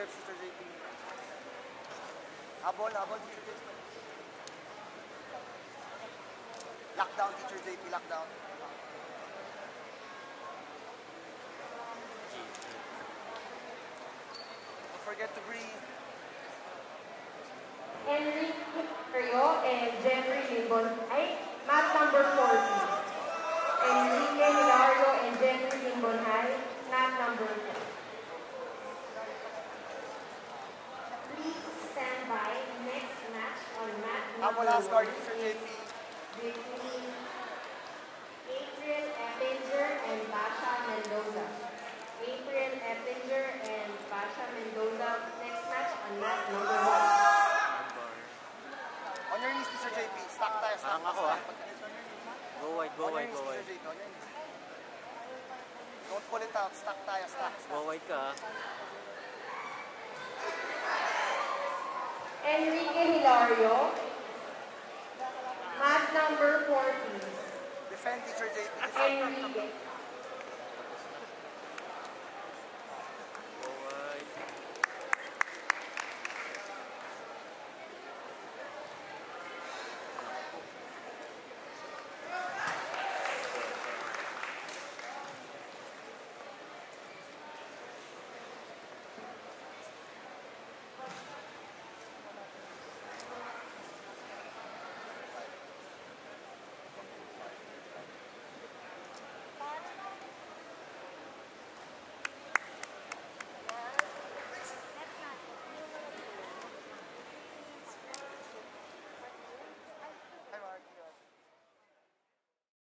wave, Sister JP. Teacher JP. Lockdown, Teacher JP, lockdown. Don't forget to breathe. Henry Rio and eh, Jeffrey Limbon. Ay, math number 4. Math Habol, number half guard, 1 Teacher JP. between Adrian Eppinger and Basha Mendoza. Adrian Eppinger and Basha Mendoza. Next match on math number 1. On your knees, Teacher JP. Stack tayo, stack. Parang ako, ah. Go wide, go wide, go wide. On your knees. Don't pull it out. Stack tayo, stack, Go wide ka ah. Enrique Hilario. 40. Defend, JP.